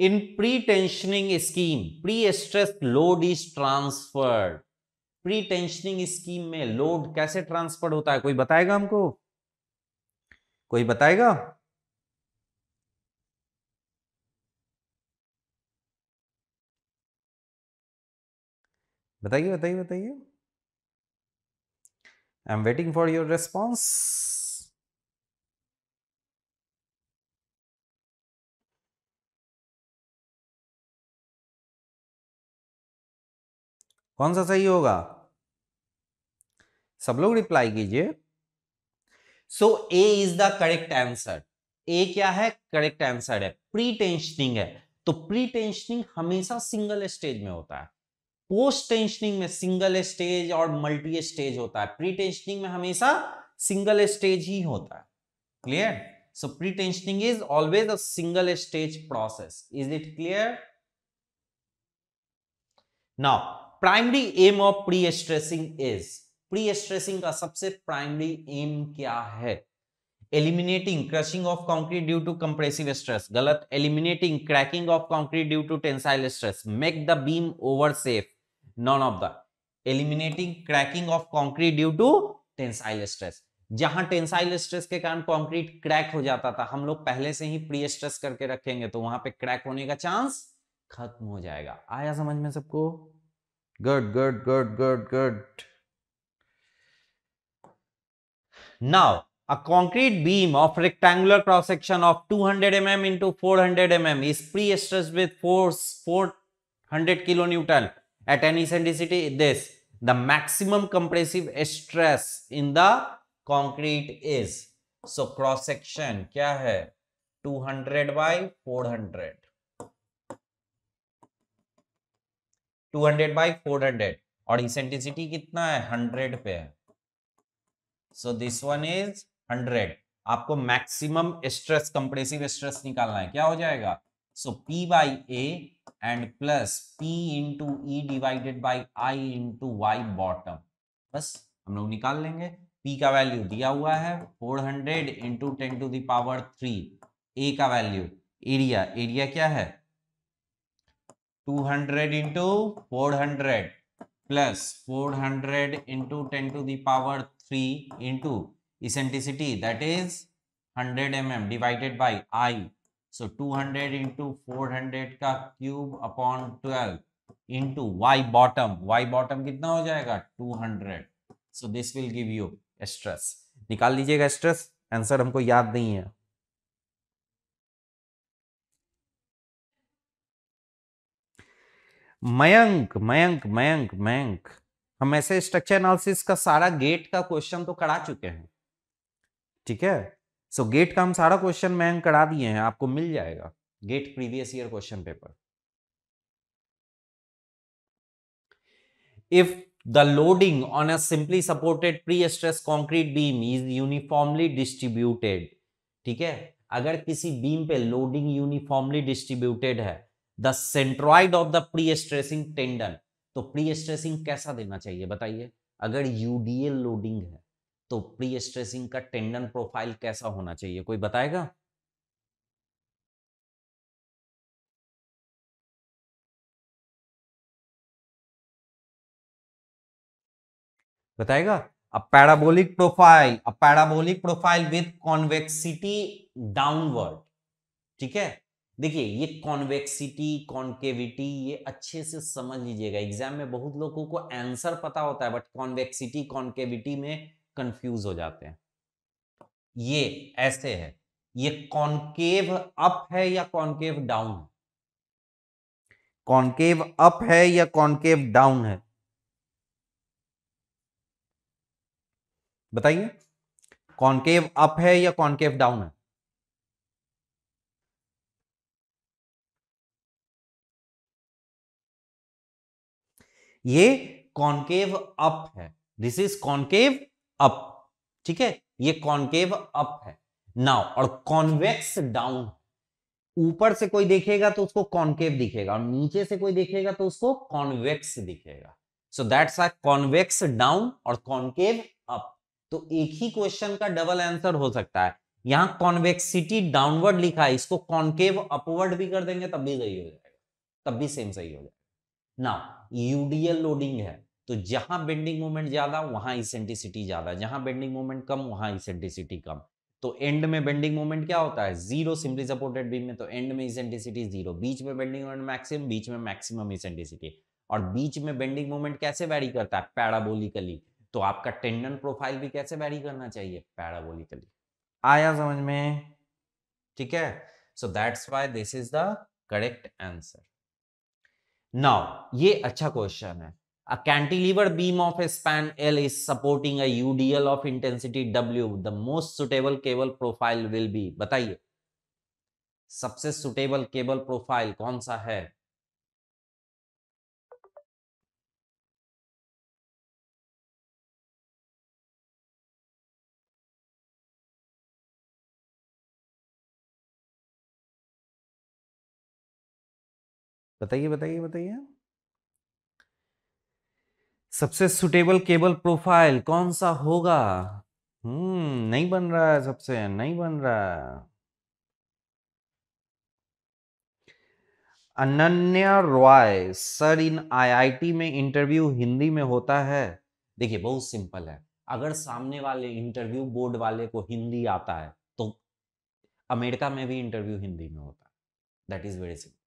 In pre tensioning scheme pre stress load is transferred pre tensioning scheme में load कैसे transferred होता है? कोई बताएगा हमको? कोई बताएगा? बताइए बताइए बताइए। I am waiting for your response कौन सा सही होगा? सब लोग रिप्लाई कीजिए। So A is the correct answer A क्या है? करेक्ट आंसर है। प्री टेंशनिंग है। तो प्री टेंशनिंग हमेशा सिंगल स्टेज में होता है। पोस्ट टेंशनिंग में सिंगल स्टेज और मल्टी स्टेज होता है। प्री टेंशनिंग में हमेशा सिंगल स्टेज ही होता है। Clear so pre tensioning is always a single stage process is it clear now primary aim of pre stressing is pre stressing का सबसे प्राइमरी एम क्या है? Eliminating crushing of concrete due to compressive stress गलत. Eliminating cracking of concrete due to tensile stress make the beam over safe none of the eliminating cracking of concrete due to tensile stress जहाँ tensile stress के कारण concrete crack हो जाता था, हम लोग पहले से ही प्री स्ट्रेस करके रखेंगे तो वहाँ पे क्रैक होने का चांस खत्म हो जाएगा। आया समझ में सबको? Good, good, good, good, good. Now, a concrete beam of rectangular cross section of 200 mm into 400 mm is pre-stressed with force 400 kilonewton at any eccentricity this the maximum compressive stress in the concrete is so cross section क्या है 200 by 400 200 by 400 और eccentricity कितना है? 100 पे है। So this one is 100 आपको maximum stress compressive stress निकालना है। क्या हो जाएगा? So P by A and plus P into e divided by I into y bottom बस, हम लोग निकाल लेंगे। P का वैल्यू दिया हुआ है 400 hundred into ten to the power three A का वैल्यू एरिया एरिया क्या है? Two hundred into four hundred plus four hundred into ten to the power three into eccentricity that is hundred M M divided by I so two hundred into four hundred का cube upon twelve into y bottom y bottom कितना हो जाएगा? Two hundred so this will give you stress निकाल लीजिएगा stress answer हमको याद नहीं है। मयंक मयंक मयंक मयंक। हम ऐसे स्ट्रक्चर एनालिसिस का सारा गेट का क्वेश्चन तो करा चुके हैं। ठीक है? सो so, गेट का हम सारा क्वेश्चन मयंक करा दिए हैं आपको मिल जाएगा। Get previous year question paper if the loading on a simply supported pre-stressed concrete beam is uniformly distributed ठीक है? अगर किसी बीम पे लोडिंग यूनिफॉर्मली डिस्ट्रीब्यूटेड है the centroid of the pre stressing tendon. तो प्री स्ट्रेसिंग कैसा देना चाहिए बताइए? अगर यूडीएल लोडिंग है तो प्री स्ट्रेसिंग का टेंडन प्रोफ़ाइल कैसा होना चाहिए? कोई बताएगा? बताएगा? A parabolic profile a parabolic profile with convexity downward ठीक है? देखिए, ये कॉन्वेक्सिटी कॉन्केविटी ये अच्छे से समझ लीजिएगा। एग्ज़ाम में बहुत लोगों को आंसर पता होता है बट कॉन्वेक्सिटी कॉन्केविटी में कंफ्यूज हो जाते हैं। ये ऐसे है। ये कॉन्केव अप है या कॉन्केव डाउन है? कॉन्केव अप है या कॉन्केव डाउन है? बताइए। कॉन्केव अप है या कॉन्केव डाउन है? ये कॉन्केव अप है। This is concave up. ठीक है? ये कॉन्केव अप है। नाउ और कॉन्वेक्स डाउन। ऊपर से कोई देखेगा तो उसको कॉन्केव दिखेगा, और नीचे से कोई देखेगा तो उसको कॉन्वेक्स दिखेगा। So that's a convex down और कॉन्केव अप। तो एक ही क्वेश्चन का डबल आंसर हो सकता है। यहाँ कॉन्वेक्सिटी डाउनवर्ड लिखा है, इसको कॉन्केव अपवर्ड भी कर देंगे, तब भी सही हो जाएगा। तब भी सेम सही हो जाएगा। ना यूडीएल लोडिंग है तो जहाँ बेंडिंग मोमेंट ज़्यादा, वहाँ इसेंट्रिसिटी ज़्यादा, जहाँ बेंडिंग मोमेंट कम, वहाँ इसेंट्रिसिटी कम। तो एंड में बेंडिंग मोमेंट क्या होता है? ज़ीरो सिंपली सपोर्टेड बीम में तो एंड में इसेंट्रिसिटी ज़ीरो बीच में बेंडिंग मोमेंट मैक्सिमम बीच में मैक्सिमम इसेंट्रिसिटी और बीच में बेंडिंग मोमेंट कैसे वैरी करता है? पैराबोलिकली तो आपका टेंडन प्रोफ़ाइल भी कैसे वैरी करना चाहिए? पैराबोलिकली आया समझ में? ठीक है? So that's why this is the correct answer now ये अच्छा क्वेश्चन है। A cantilever beam of a span L is supporting a UDL of intensity W the most suitable cable profile will be बताइए। सबसे suitable cable profile कौन सा है? बताइए बताइए बताइए। सबसे सुटेबल केबल प्रोफ़ाइल कौन सा होगा? हम्म नहीं बन रहा है सबसे, नहीं बन रहा है। अनन्या रॉय, सर, इन आईआईटी में इंटरव्यू हिंदी में होता है? देखिए, बहुत सिंपल है। अगर सामने वाले इंटरव्यू बोर्ड वाले को हिंदी आता है तो अमेरिका में भी इंटरव्यू हिंदी में होता है। दैट इज़ वेरी सिंपल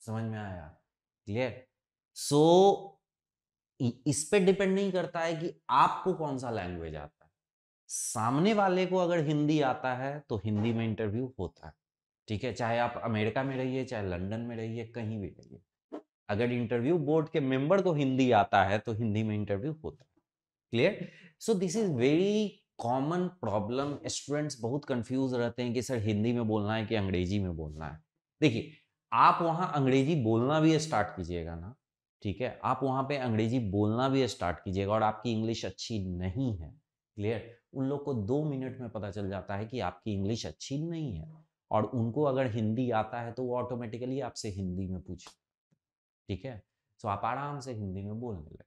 समझ में आया? क्लियर? सो so, इस पे डिपेंड नहीं करता है कि आपको कौन सा लैंग्वेज आता है। सामने वाले को अगर हिंदी आता है तो हिंदी में इंटरव्यू होता है ठीक है? चाहे आप अमेरिका में रहिए चाहे लंदन में रहिए कहीं भी रहिए। अगर इंटरव्यू बोर्ड के मेंबर को हिंदी आता है तो हिंदी में इंटरव्यू होता है clear? So this is very common problem students बहुत कंफ्यूज रहते हैं कि सर हिंदी में बोलना है कि अंग्रेज़ी में बोलना है? देखिए आप वहाँ अंग्रेज़ी बोलना भी स्टार्ट कीजिएगा ना, ठीक है? आप वहाँ पे अंग्रेज़ी बोलना भी स्टार्ट कीजिएगा और आपकी इंग्लिश अच्छी नहीं है, क्लियर? उन लोग को दो मिनट में पता चल जाता है कि आपकी इंग्लिश अच्छी नहीं है और उनको अगर हिंदी आता है तो वो ऑटोमेटिकली आपसे हिंदी में पूछ, ठीक है? तो आप आराम से हिंदी में बोलने लगे,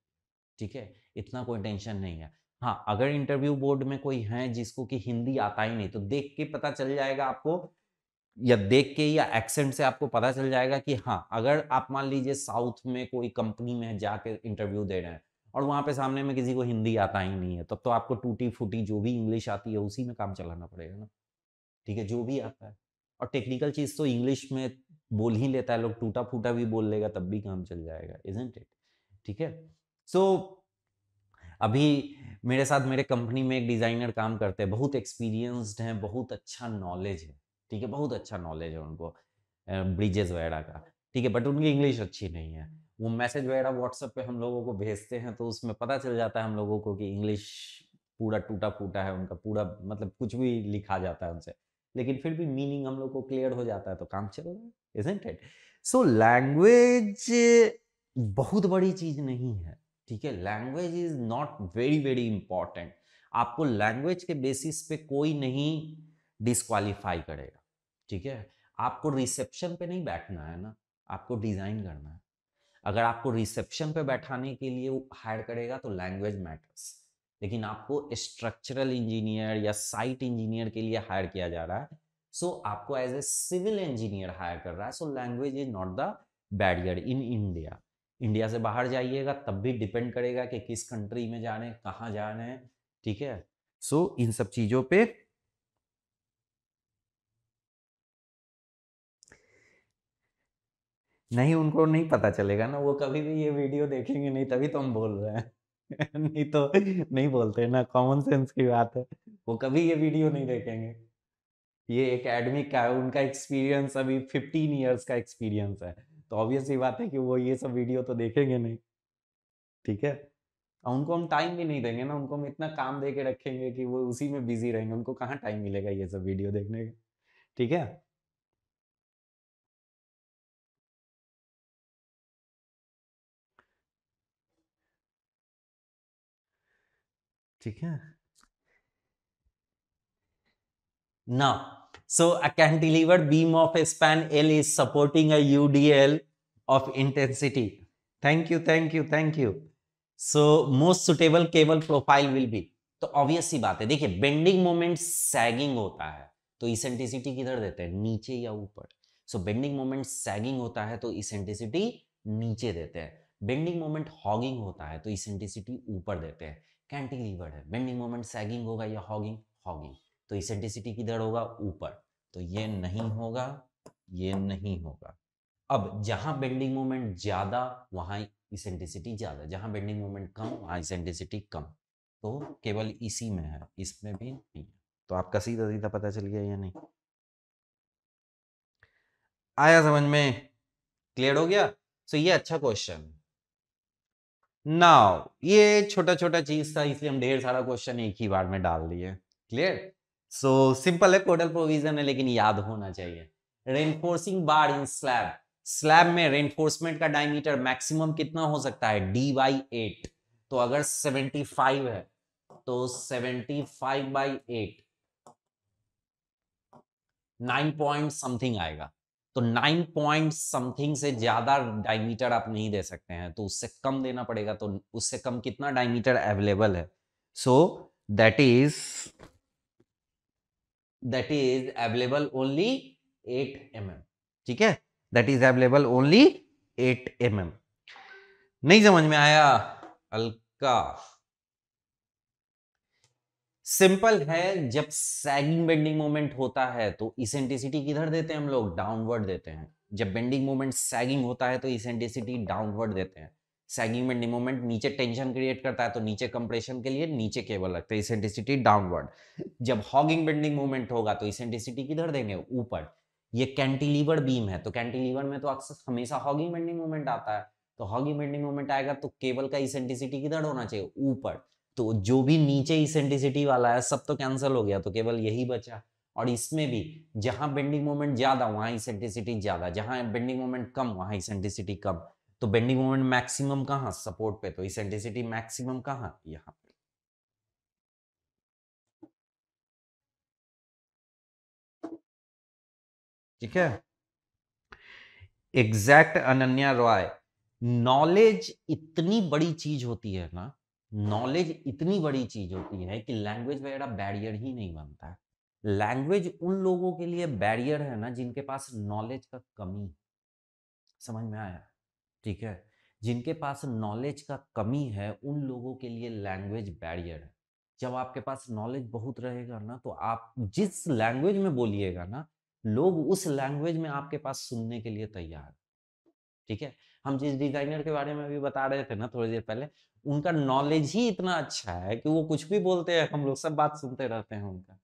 ठीक है? इतना कोई टेंशन नहीं है। हाँ अगर इंटरव्यू बोर्ड में कोई है जिसको कि हिंदी आता ही नहीं तो देख के पता चल जाएगा आपको या देख के या एक्सेंट से आपको पता चल जाएगा कि हाँ अगर आप मान लीजिए साउथ में कोई कंपनी में जाके इंटरव्यू दे रहे हैं और वहाँ पे सामने में किसी को हिंदी आता ही नहीं है, तब तो आपको टूटी फूटी जो भी इंग्लिश आती है उसी में काम चलाना पड़ेगा ना। ठीक है, जो भी आता है। और टेक्निकल चीज़ तो इंग्लिश में बोल ही लेता है, लोग टूटा फूटा भी बोल लेगा, तब भी काम चल जाएगा इजेंट इट ठीक है? सो अभी मेरे साथ मेरे कंपनी में एक डिज़ाइनर काम करते हैं, बहुत एक्सपीरियंस्ड हैं, बहुत अच्छा नॉलेज है। ठीक है, बहुत अच्छा नॉलेज है उनको ब्रिजेस वगैरह का, ठीक है बट उनकी इंग्लिश अच्छी नहीं है। वो मैसेज वगैरह व्हाट्सएप पे हम लोगों को भेजते हैं तो उसमें पता चल जाता है हम लोगों को कि इंग्लिश पूरा टूटा फूटा है, उनका पूरा मतलब कुछ भी लिखा जाता है उनसे, लेकिन फिर भी मीनिंग हम लोग को क्लियर हो जाता है तो काम चल रहा है इजेंट इट सो लैंग्वेज बहुत बड़ी चीज़ नहीं है, ठीक है language is not very very important आपको लैंग्वेज के बेसिस पे कोई नहीं डिस्कालीफाई करेगा। ठीक है? आपको रिसेप्शन पे नहीं बैठना है ना आपको डिज़ाइन करना है। अगर आपको रिसेप्शन पे बैठाने के लिए हायर करेगा तो लैंग्वेज मैटर्स लेकिन आपको स्ट्रक्चरल इंजीनियर या साइट इंजीनियर के लिए हायर किया जा रहा है सो so, आपको as a civil engineer hire कर रहा है so language is not the barrier in India. India से बाहर जाइएगा तब भी डिपेंड करेगा कि किस कंट्री में जा रहे हैं कहाँ जा रहे हैं ठीक है? सो so, इन सब चीज़ों पे नहीं, उनको नहीं पता चलेगा ना, वो कभी भी ये वीडियो देखेंगे, नहीं तभी तो हम बोल रहे हैं। नहीं तो नहीं बोलते, ना कॉमन सेंस की बात है। वो कभी ये वीडियो नहीं देखेंगे। ये एक एडमिक का है उनका एक्सपीरियंस अभी फिफ्टीन ईयर्स का एक्सपीरियंस है। तो ऑब्वियस ही बात है कि वो ये सब वीडियो तो देखेंगे नहीं। ठीक है? और उनको हम टाइम भी नहीं देंगे ना, उनको हम इतना काम दे के रखेंगे कि वो उसी में बिज़ी रहेंगे। उनको कहाँ टाइम मिलेगा ये सब वीडियो देखने का? ठीक है? ठीक है? ना so I can beam of span L is supporting a of intensity thank you thank you thank you so most suitable cable profile will be तो ऑब्वियस ही बात है। देखिए बेंडिंग मोमेंट सैगिंग होता है तो इसेंटिसिटी किधर देते हैं? नीचे या ऊपर। सो बेंडिंग मोमेंट सैगिंग होता है तो इसेंटिसिटी नीचे देते हैं। बेंडिंग मोमेंट हॉगिंग होता है तो इसेंटिसिटी ऊपर देते हैं। कैंटिलीवर्ड है। बेंडिंग मोमेंट सैगिंग होगा या हॉगिंग हॉगिंग तो इसेंट्रिसिटी किधर होगा? ऊपर। तो ये नहीं होगा ये नहीं होगा। अब जहाँ बेंडिंग मोमेंट ज़्यादा वहाँ इसेंट्रिसिटी ज़्यादा। जहाँ बेंडिंग मोमेंट कम वहाँ इसेंट्रिसिटी कम। तो केवल इसी में है इसमें भी नहीं है। तो आपका सीधा सीधा पता चल गया या नहीं? आया समझ में? क्लियर हो गया? सो so, ये अच्छा क्वेश्चन नाउ, ये छोटा छोटा चीज़ था, इसलिए हम ढेर सारा क्वेश्चन एक ही बार में डाल दिए। क्लियर सो सिंपल है कोडल प्रोविज़न है, लेकिन याद होना चाहिए। Reinforcing bar in slab slab में रेनफोर्समेंट का डायमीटर मैक्सिमम कितना हो सकता है? डी बाई एट तो अगर 75 है तो 75 five by eight nine point something आएगा। तो नाइन पॉइंट समथिंग से ज़्यादा डायमीटर आप नहीं दे सकते हैं तो उससे कम देना पड़ेगा तो उससे कम कितना डायमीटर अवेलेबल है? So that is that is available only eight M ठीक है? That is available only eight M नहीं समझ में आया? हल्का। सिंपल है, जब सैगिंग बेंडिंग मोमेंट होता है तो इसेंटिसिटी किधर देते हैं हम लोग? डाउनवर्ड देते हैं। जब बेंडिंग मोमेंट सैगिंग होता है तो इसेंटिसिटी डाउनवर्ड देते हैं। सैगिंग बेंडिंग मोमेंट नीचे टेंशन क्रिएट करता है तो नीचे कंप्रेशन के लिए नीचे केबल रखते हैं इसेंटिसिटी डाउनवर्ड जब हॉगिंग बेंडिंग मोमेंट होगा तो इसेंटिसिटी किधर देंगे? ऊपर। ये कैंटिलीवर बीम है तो कैंटिलीवर में तो अक्सर हमेशा हॉगिंग बेंडिंग मोमेंट आता है। तो हॉगिंग बेंडिंग मोमेंट आएगा तो केबल का इसेंटिसिटी किधर होना चाहिए? ऊपर। तो जो भी नीचे इसेंटिसिटी वाला है, सब तो कैंसिल हो गया तो केवल यही बचा। और इसमें भी, जहाँ बेंडिंग मोमेंट ज़्यादा, वहाँ इसेंटिसिटी ज़्यादा, जहाँ बेंडिंग मोमेंट कम, वहाँ इसेंटिसिटी कम। तो बेंडिंग मोमेंट मैक्सिमम कहाँ? सपोर्ट पे। तो इसेंटिसिटी मैक्सिमम कहाँ? यहाँ पे। ठीक है? एग्जैक्ट अनन्या रॉय। नॉलेज इतनी बड़ी चीज़ होती है ना नॉलेज इतनी बड़ी चीज़ होती है कि लैंग्वेज वगैरह बैरियर ही नहीं बनता है। लैंग्वेज उन लोगों के लिए बैरियर है ना, जिनके पास नॉलेज का कमी समझ में आया? ठीक है? जिनके पास नॉलेज का कमी है, उन लोगों के लिए लैंग्वेज बैरियर है। जब आपके पास नॉलेज बहुत रहेगा ना तो आप जिस लैंग्वेज में बोलिएगा ना, लोग उस लैंग्वेज में आपके पास सुनने के लिए तैयार ठीक है? हम जिस डिज़ाइनर के बारे में भी बता रहे थे ना, थोड़ी देर पहले उनका नॉलेज ही इतना अच्छा है कि वो कुछ भी बोलते हैं हम लोग सब बात सुनते रहते हैं उनका।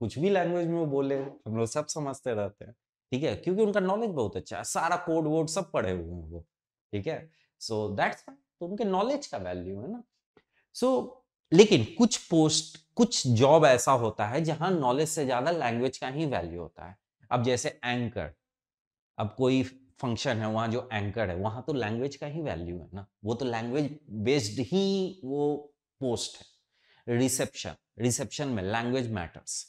कुछ भी लैंग्वेज में वो बोले हम लोग सब समझते रहते हैं ठीक है? क्योंकि उनका नॉलेज बहुत अच्छा है सारा कोड वोड सब पढ़े हुए हैं वो ठीक है? सो दैट्स तो उनके नॉलेज का वैल्यू है ना। सो so, लेकिन कुछ पोस्ट कुछ जॉब ऐसा होता है जहाँ नॉलेज से ज़्यादा लैंग्वेज का ही वैल्यू होता है। अब जैसे एंकर अब कोई फ़ंक्शन है, वहाँ जो एंकर है, वहाँ तो लैंग्वेज का ही वैल्यू है ना। वो तो लैंग्वेज बेस्ड ही वो पोस्ट है। रिसेप्शन रिसेप्शन में लैंग्वेज मैटर्स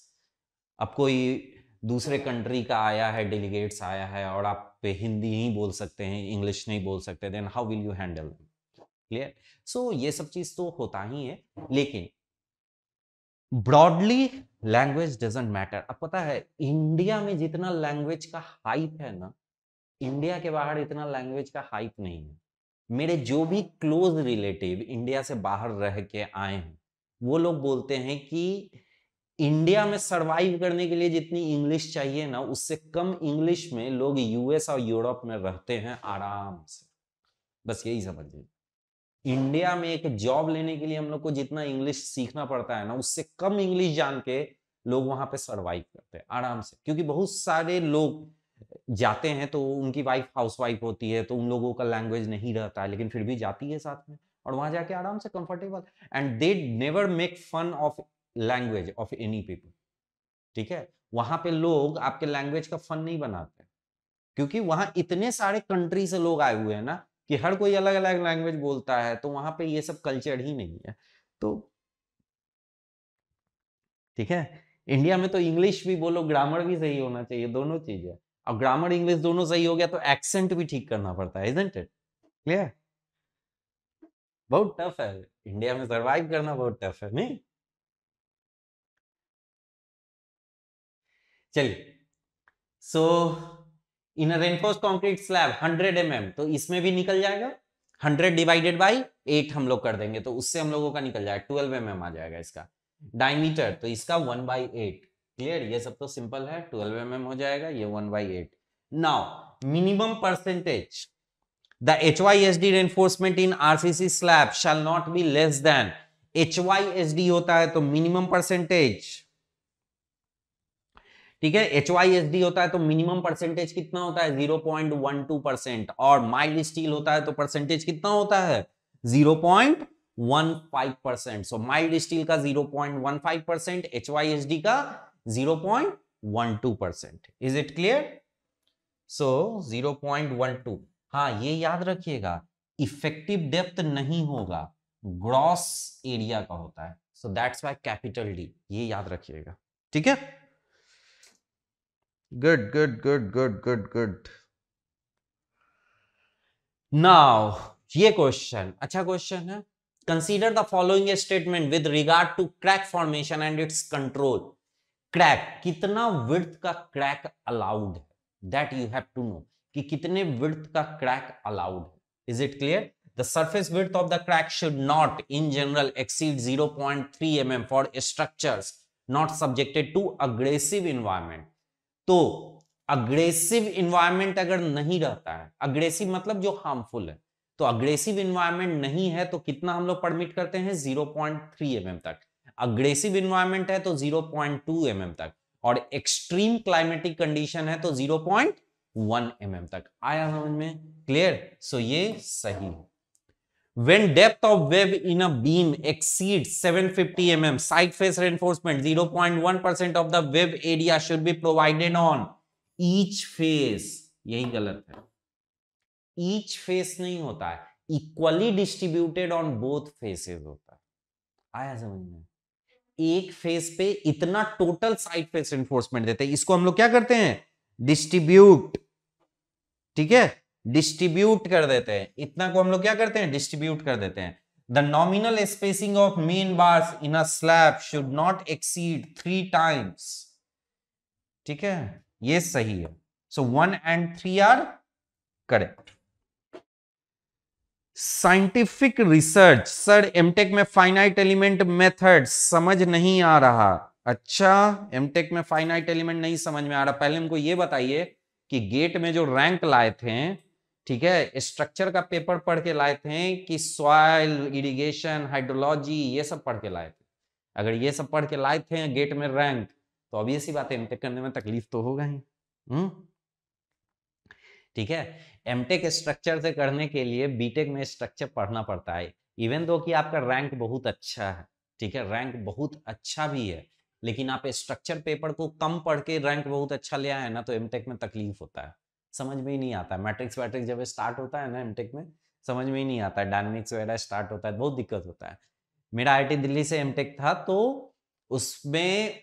अब कोई दूसरे कंट्री का आया है डेलीगेट्स आया है, और आप पे हिंदी ही बोल सकते हैं इंग्लिश नहीं बोल सकते then how will you handle clear so ये सब चीज़ तो होता ही है, लेकिन ब्रॉडली लैंग्वेज डजेंट मैटर अब पता है इंडिया में जितना लैंग्वेज का हाइप है ना इंडिया के बाहर इतना लैंग्वेज का हाइप नहीं है। मेरे जो भी क्लोज रिलेटिव इंडिया से बाहर रह के आए हैं, वो लोग बोलते हैं कि इंडिया में सरवाइव करने के लिए जितनी इंग्लिश चाहिए ना, उससे कम इंग्लिश में लोग यूएस और यूरोप में रहते हैं आराम से। बस यही समझिए इंडिया में एक जॉब लेने के लिए हम लोग को जितना इंग्लिश सीखना पड़ता है ना, उससे कम इंग्लिश जान के लोग वहाँ पे सरवाइव करते हैं आराम से। क्योंकि बहुत सारे लोग जाते हैं तो उनकी वाइफ हाउस वाइफ होती है तो उन लोगों का लैंग्वेज नहीं रहता है, लेकिन फिर भी जाती है साथ में और वहाँ जाके आराम से comfortable and they never make fun of language of any people ठीक है? वहाँ पे लोग आपके लैंग्वेज का फन नहीं बनाते, क्योंकि वहाँ इतने सारे कंट्री से लोग आए हुए हैं ना कि हर कोई अलग अलग लैंग्वेज बोलता है तो वहाँ पे ये सब कल्चर ही नहीं है तो ठीक है? इंडिया में तो इंग्लिश भी बोलो ग्रामर भी सही होना चाहिए, दोनों चीज़ें। अब ग्रामर इंग्लिश दोनों सही हो गया तो एक्सेंट भी ठीक करना पड़ता है इजेंट इट क्लियर बहुत टफ है। इंडिया में सर्वाइव करना बहुत टफ है नहीं? चलिए। So in reinforce concrete slab 100 M mm, तो इसमें भी निकल जाएगा। 100 डिवाइडेड बाई 8 हम लोग कर देंगे तो उससे हम लोगों का निकल जाएगा 12 एम mm आ जाएगा इसका। डायमीटर तो इसका 1 बाई एट क्लियर? ये सब तो सिंपल है 12 एम हो जाएगा, ये 1 by eight. Now, minimum percentage H in RCC slab shall not be less than H Y S D होता है तो मिनिमम परसेंटेज। ठीक है? एच होता है तो मिनिमम परसेंटेज कितना होता है? Zero point one two percent. और माइल्ड स्टील होता है तो परसेंटेज कितना होता है? Zero point one five percent. So mild steel का zero point one five percent H Y S D का zero point one two percent. Is it clear so zero point one two. हाँ ये याद रखिएगा effective depth नहीं होगा gross area का होता है। So that's why capital D ये याद रखिएगा। ठीक है? Good, good, good, good, good, good. Now, ये क्वेश्चन अच्छा क्वेश्चन है। Consider the following statement with regard to crack formation and its control crack कितना विड्थ का क्रैक अलाउड है? That you have to know कि कितने विड्थ का crack allowed है। Is it clear The surface width of the crack should not, in general, exceed 0.3 mm for structures not subjected to aggressive environment. तो aggressive environment अगर नहीं रहता है aggressive मतलब जो हार्मफुल है तो अग्रेसिव इन्वायरमेंट नहीं है तो कितना हम लोग परमिट करते हैं? 0.3 पॉइंट mm तक। अग्रेसिव इन्वायरमेंट है तो 0.2 mm तक और एक्सट्रीम क्लाइमेटिक कंडीशन है तो 0.1 mm तक आया समझ में क्लियर सो ये सही है when depth of web in a beam exceeds 750 mm side face reinforcement 0.1 percent of the web area should be provided on each face यही गलत है each face नहीं होता है equally distributed on both faces होता है आया समझ में एक फेस पे इतना टोटल साइड फेस एनफोर्समेंट देते हैं। इसको हम लोग क्या करते हैं? डिस्ट्रीब्यूट ठीक है? डिस्ट्रीब्यूट कर देते हैं। इतना को हम लोग क्या करते हैं? डिस्ट्रीब्यूट कर देते हैं। The nominal spacing of main bars in a slab should not exceed three times ठीक है? ये सही है। So one and three are correct scientific research, sir MTech में फाइनाइट एलिमेंट मेथड समझ नहीं आ रहा। अच्छा एमटेक में फाइनाइट एलिमेंट नहीं समझ में आ रहा। पहले हमको ये बताइए कि गेट में जो रैंक लाए थे, ठीक है स्ट्रक्चर का पेपर पढ़ के लाए थे, कि सॉइल इरिगेशन हाइड्रोलॉजी ये सब पढ़ के लाए थे। अगर ये सब पढ़ के लाए थे गेट में रैंक तो अब सी बात है एमटेक करने में तकलीफ़ तो होगा ही। हम्म? ठीक है? एमटेक स्ट्रक्चर से करने के लिए बीटेक में स्ट्रक्चर पढ़ना पड़ता है। इवन दो कि आपका रैंक बहुत अच्छा है, ठीक है? रैंक बहुत अच्छा भी है, लेकिन आप स्ट्रक्चर पेपर को कम पढ़ के रैंक बहुत अच्छा ले आए ना तो एमटेक में तकलीफ़ होता है। समझ में ही नहीं आता। मैट्रिक्स वैट्रिक्स जब स्टार्ट होता है ना एमटेक में, समझ में ही नहीं आता। है डायनेमिक्स वगैरह स्टार्ट होता है, बहुत दिक्कत होता है। मेरा आईटी दिल्ली से एमटेक था तो उसमें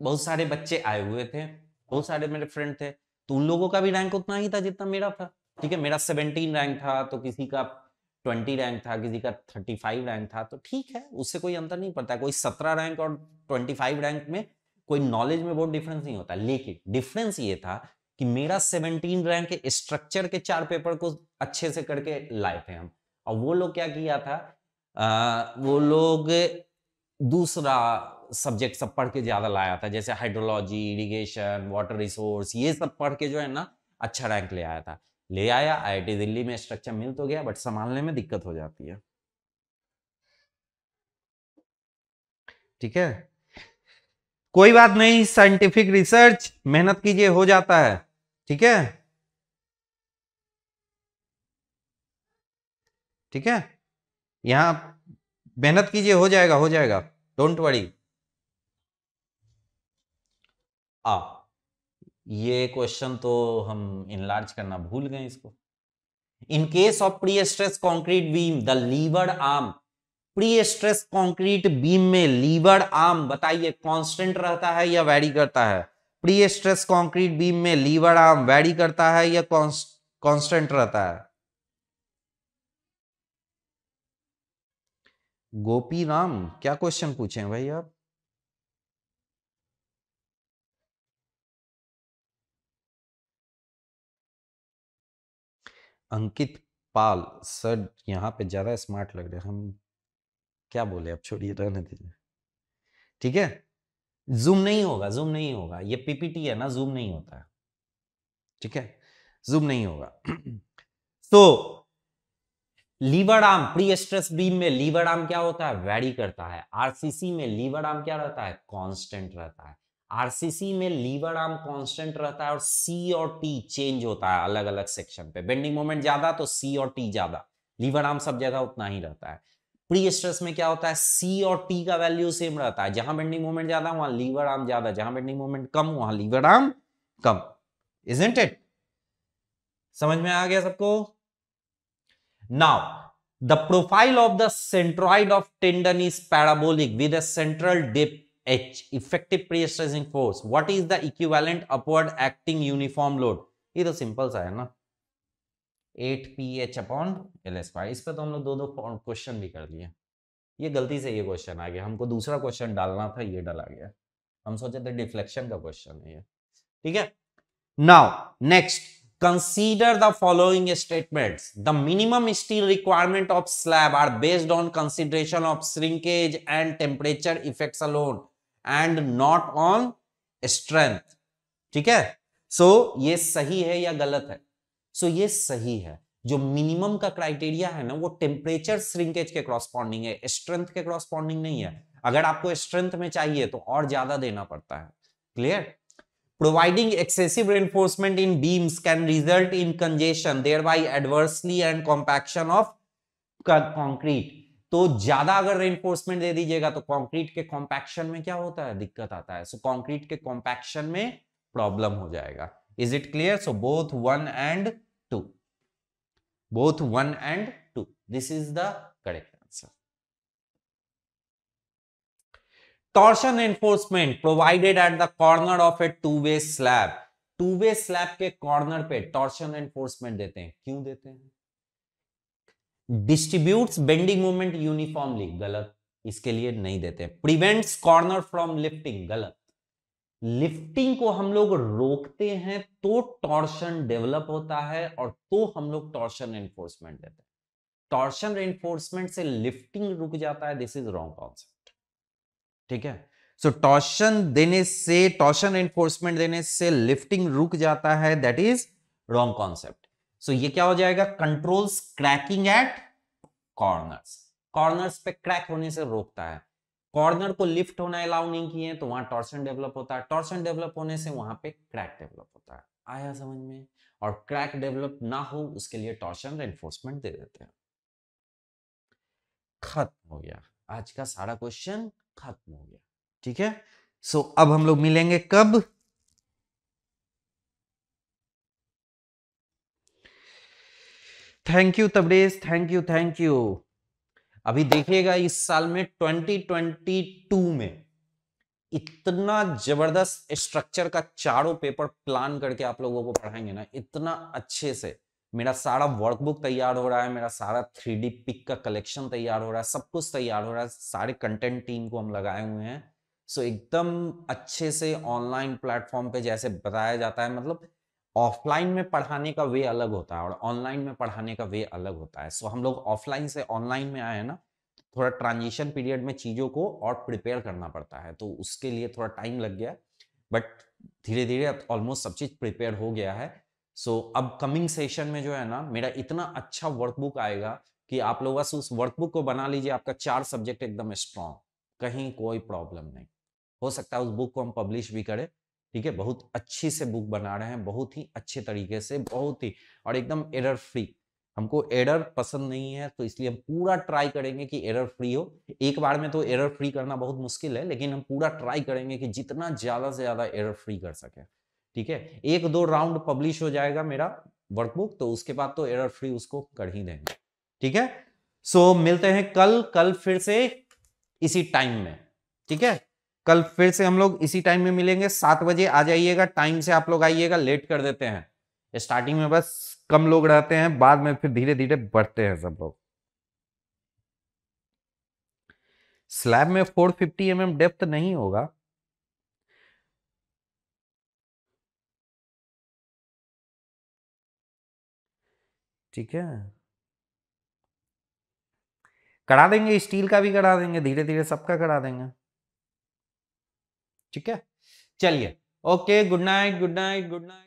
बहुत सारे बच्चे आए हुए थे, बहुत सारे मेरे फ्रेंड थे। तो उन लोगों का भी रैंक उतना ही था जितना मेरा था। ठीक है मेरा सेवनटीन रैंक था तो किसी का ट्वेंटी रैंक था किसी का थर्टी फाइव रैंक था तो ठीक है उससे कोई अंतर नहीं पड़ता कोई सत्रह रैंक और ट्वेंटी फाइव रैंक में कोई नॉलेज में बहुत डिफरेंस नहीं होता। लेकिन डिफरेंस ये था कि मेरा 17 रैंक स्ट्रक्चर के चार पेपर को अच्छे से करके लाए थे हम। और वो लोग क्या किया था? आ, वो लोग दूसरा सब्जेक्ट सब पढ़ के ज़्यादा लाया था, जैसे हाइड्रोलॉजी इरिगेशन वाटर रिसोर्स ये सब पढ़ के जो है ना अच्छा रैंक ले आया था। ले आया आईआईटी दिल्ली में स्ट्रक्चर मिल तो गया बट संभालने में दिक्कत हो जाती है। ठीक है? कोई बात नहीं साइंटिफिक रिसर्च मेहनत कीजिए, हो जाता है। ठीक है? ठीक है? यहाँ मेहनत कीजिए, हो जाएगा हो जाएगा। डोंट वरी आ, ये क्वेश्चन तो हम इनलार्ज करना भूल गए इसको। In case of pre stress concrete beam the lever arm pre stress concrete beam में लीवर आर्म बताइए कांस्टेंट रहता है या वैरी करता है? प्री स्ट्रेस कॉन्क्रीट बीम में लीवर आर्म वैरी करता है या कांस्टेंट रहता है? गोपी राम क्या क्वेश्चन पूछे भाई आप? अंकित पाल सर यहाँ पे ज़्यादा स्मार्ट लग रहे हम क्या बोले? अब छोड़िए, रहने दीजिए। ठीक है? जूम नहीं होगा, जूम नहीं होगा। ये पीपीटी है ना, जूम नहीं होता है। ठीक है? जूम नहीं होगा। तो lever arm pre stress beam में लीवर आर्म क्या होता है? वेरी करता है। आरसीसी में लीवर आर्म क्या रहता है? कांस्टेंट रहता है। आरसीसी में लीवर आर्म कांस्टेंट रहता है और सी और टी चेंज होता है अलग अलग सेक्शन पे। बेंडिंग मोमेंट ज़्यादा तो सी और टी ज़्यादा। लीवर आर्म सब जगह उतना ही रहता है। प्री स्ट्रेस में क्या होता है? सी और टी का वैल्यू सेम रहता है। जहाँ बेंडिंग मोमेंट ज़्यादा, वहाँ लीवर आर्म ज़्यादा। जहाँ बेंडिंग मोमेंट कम, वहाँ लीवर आर्म कम। इजेंट इट समझ में आ गया सबको? Now the profile of the centroid of tendon is parabolic with a central dip H effective prestressing force what is the equivalent upward acting uniform load ये तो सिंपल सा है ना। Eight P H upon L S इस पर तो हम लोग दो दो क्वेश्चन भी कर लिए। ये गलती से ये क्वेश्चन आ गया। हमको दूसरा क्वेश्चन डालना था, ये डाला गया। हम सोचे थे डिफ्लेक्शन का क्वेश्चन है ठीक है? Now next consider the following statements the minimum steel requirement of slab are based on consideration of shrinkage and temperature effects alone and not on strength ठीक है? सो so, ये सही है या गलत है? सो so, ये सही है। जो मिनिमम का क्राइटेरिया है ना वो टेम्परेचर श्रिंकेज के क्रॉसपॉन्डिंग है। स्ट्रेंथ के क्रॉसपॉन्डिंग नहीं है। अगर आपको स्ट्रेंथ में चाहिए तो और ज़्यादा देना पड़ता है। Clear providing excessive reinforcement in beams can result in congestion thereby adversely and compaction of concrete तो ज़्यादा अगर रेनफोर्समेंट दे दीजिएगा तो कंक्रीट के कॉम्पैक्शन में क्या होता है? दिक्कत आता है। सो so, कंक्रीट के कॉम्पैक्शन में प्रॉब्लम हो जाएगा। Is it clear so both one and two both one and two this is the correct torsion enforcement provided at the corner of a two way slab. Two way slab के corner पे torsion enforcement देते हैं। क्यों देते हैं? Distributes bending movement uniformly, गलत। इसके लिए नहीं देते प्रिवेंट्स कॉर्नर फ्रॉम लिफ्टिंग, गलत। लिफ्टिंग को हम लोग रोकते हैं तो टॉर्शन डेवलप होता है और तो हम लोग टॉर्शन एनफोर्समेंट देते हैं। टॉर्शन एनफोर्समेंट से लिफ्टिंग रुक जाता है। दिस इज़ रॉन्ग कॉन्सेप्ट ठीक है? सो टॉर्शन देने से, टॉर्शन एनफोर्समेंट देने से लिफ्टिंग रुक जाता है। That is wrong concept so ये क्या हो जाएगा? Controls cracking at corners corners पे क्रैक होने से रोकता है। कॉर्नर को लिफ्ट होना अलाउ नहीं किए तो वहाँ टॉर्शन डेवलप होता है। टॉर्शन डेवलप होने से वहाँ पे क्रैक डेवलप होता है। आया समझ में? और क्रैक डेवलप ना हो, उसके लिए टॉर्शन एनफोर्समेंट दे देते हैं। खत्म हो गया। आज का सारा क्वेश्चन खत्म हो गया। ठीक है? सो अब हम लोग मिलेंगे कब? Thank you Tabrez thank you thank you अभी देखिएगा इस साल में 2022 में इतना ज़बरदस्त स्ट्रक्चर का चारों पेपर प्लान करके आप लोगों को पढ़ाएँगे ना, इतना अच्छे से। मेरा सारा वर्कबुक तैयार हो रहा है, मेरा सारा थ्री पिक का कलेक्शन तैयार हो रहा है, सब कुछ तैयार हो रहा है, सारे कंटेंट टीम को हम लगाए हुए हैं। सो एकदम अच्छे से ऑनलाइन प्लेटफॉर्म पे जैसे बताया जाता है मतलब ऑफलाइन में पढ़ाने का वे अलग होता है और ऑनलाइन में पढ़ाने का वे अलग होता है। सो हम लोग ऑफलाइन से ऑनलाइन में आए ना थोड़ा ट्रांजिशन पीरियड में चीज़ों को और प्रिपेयर करना पड़ता है। तो उसके लिए थोड़ा टाइम लग गया बट धीरे धीरे ऑलमोस्ट सब चीज़ प्रिपेयर हो गया है। सो so, अब कमिंग सेशन में जो है ना मेरा इतना अच्छा वर्कबुक आएगा कि आप लोग बस उस वर्कबुक को बना लीजिए आपका चार सब्जेक्ट एकदम स्ट्रॉन्ग कहीं कोई प्रॉब्लम नहीं। हो सकता है उस बुक को हम पब्लिश भी करें ठीक है बहुत अच्छी से बुक बना रहे हैं बहुत ही अच्छे तरीके से बहुत ही और एकदम एरर फ्री हमको एरर पसंद नहीं है तो इसलिए हम पूरा ट्राई करेंगे कि एरर फ्री हो। एक बार में तो एरर फ्री करना बहुत मुश्किल है लेकिन हम पूरा ट्राई करेंगे कि जितना ज़्यादा से ज़्यादा एरर फ्री कर सके। ठीक है एक दो राउंड पब्लिश हो जाएगा मेरा वर्कबुक तो उसके बाद तो एरर फ्री उसको कर ही देंगे। ठीक है सो so, मिलते हैं कल कल फिर से इसी टाइम में। ठीक है? कल फिर से हम लोग इसी टाइम में मिलेंगे। सात बजे आ जाइएगा टाइम से आप लोग आइएगा लेट कर देते हैं। स्टार्टिंग में बस कम लोग रहते हैं, बाद में फिर धीरे धीरे बढ़ते हैं सब लोग। स्लैब में 450 फिफ्टी mm डेप्थ नहीं होगा। ठीक है। करा देंगे स्टील का भी करा देंगे, धीरे धीरे सबका करा देंगे। ठीक है? चलिए। Okay good night good night good night.